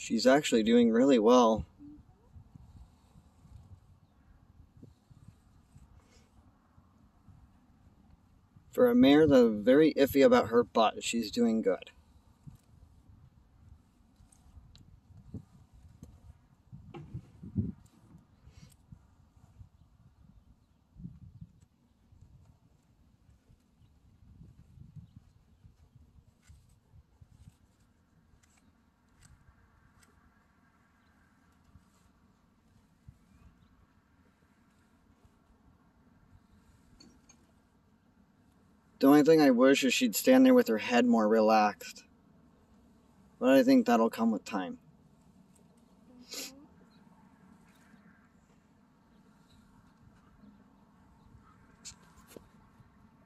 She's actually doing really well. For a mare that's very iffy about her butt, she's doing good. The only thing I wish is she'd stand there with her head more relaxed. But I think that'll come with time.